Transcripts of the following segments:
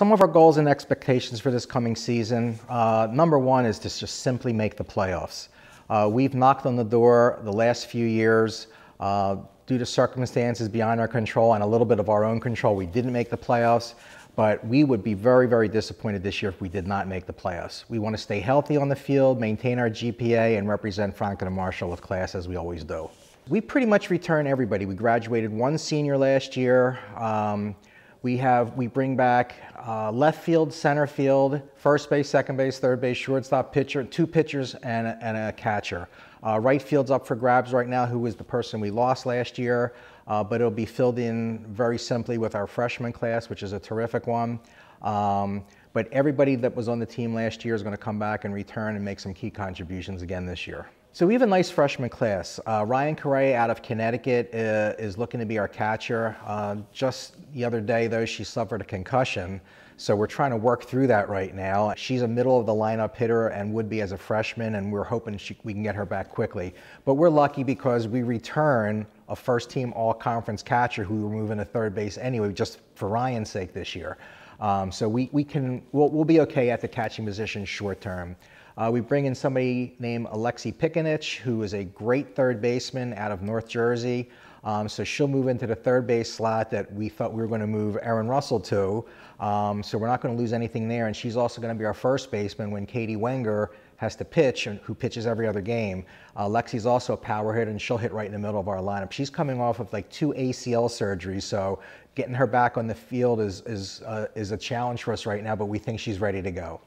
some of our goals and expectations for this coming season, uh, number one is to just simply make the playoffs. Uh, we've knocked on the door the last few years uh, due to circumstances beyond our control and a little bit of our own control. We didn't make the playoffs, but we would be very, very disappointed this year if we did not make the playoffs. We want to stay healthy on the field, maintain our GPA, and represent Franklin and Marshall with class as we always do. We pretty much return everybody. We graduated one senior last year. Um, we have we bring back uh, left field, center field, first base, second base, third base, shortstop, pitcher, two pitchers, and a, and a catcher. Uh, right field's up for grabs right now. Who was the person we lost last year? Uh, but it'll be filled in very simply with our freshman class, which is a terrific one. Um, but everybody that was on the team last year is going to come back and return and make some key contributions again this year. So we have a nice freshman class. Uh, Ryan Correa out of Connecticut uh, is looking to be our catcher. Uh, just the other day, though, she suffered a concussion. So we're trying to work through that right now. She's a middle of the lineup hitter and would be as a freshman, and we're hoping she, we can get her back quickly. But we're lucky because we return a first team all conference catcher who we're moving to third base anyway, just for Ryan's sake this year. Um, so we, we can, we'll, we'll be okay at the catching position short term. Uh, we bring in somebody named Alexi Pikanich, who is a great third baseman out of North Jersey. Um, so she'll move into the third base slot that we thought we were going to move Erin Russell to. Um, so we're not going to lose anything there. And she's also going to be our first baseman when Katie Wenger has to pitch, and who pitches every other game. Uh, Lexi's also a power hitter, and she'll hit right in the middle of our lineup. She's coming off of like two ACL surgeries, so getting her back on the field is is uh, is a challenge for us right now. But we think she's ready to go.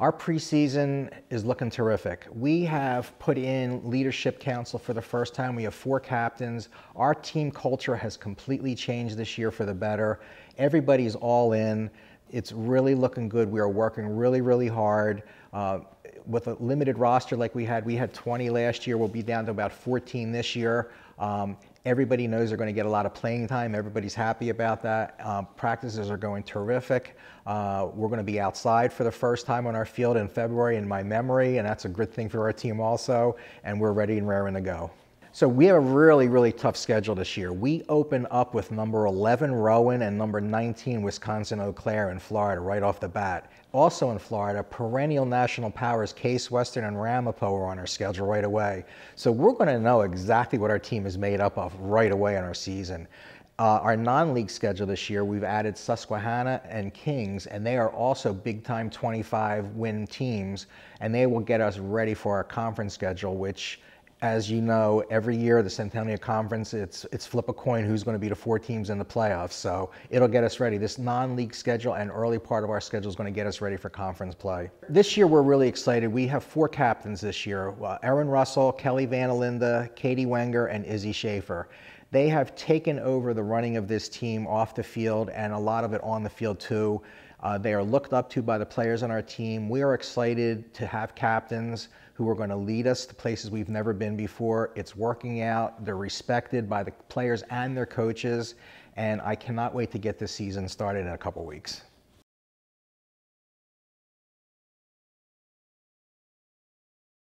Our preseason is looking terrific. We have put in leadership council for the first time. We have four captains. Our team culture has completely changed this year for the better. Everybody's all in. It's really looking good. We are working really, really hard. Uh, with a limited roster like we had, we had 20 last year. We'll be down to about 14 this year. Um, everybody knows they're going to get a lot of playing time. Everybody's happy about that. Um, practices are going terrific. Uh, we're going to be outside for the first time on our field in February in my memory, and that's a good thing for our team also. And we're ready and raring to go. So we have a really, really tough schedule this year. We open up with number 11 Rowan and number 19 Wisconsin Eau Claire in Florida right off the bat. Also in Florida, perennial national powers Case Western and Ramapo are on our schedule right away. So we're going to know exactly what our team is made up of right away in our season. Uh, our non-league schedule this year, we've added Susquehanna and Kings, and they are also big-time 25-win teams, and they will get us ready for our conference schedule, which as you know, every year the Centennial Conference, it's it's flip a coin who's going to be the four teams in the playoffs. So it'll get us ready. This non-league schedule and early part of our schedule is going to get us ready for conference play. This year we're really excited. We have four captains this year: uh, Erin Russell, Kelly Van Alinda, Katie Wenger, and Izzy Schaefer. They have taken over the running of this team off the field and a lot of it on the field too. Uh, they are looked up to by the players on our team. We are excited to have captains who are going to lead us to places we've never been before. It's working out. They're respected by the players and their coaches. And I cannot wait to get this season started in a couple weeks.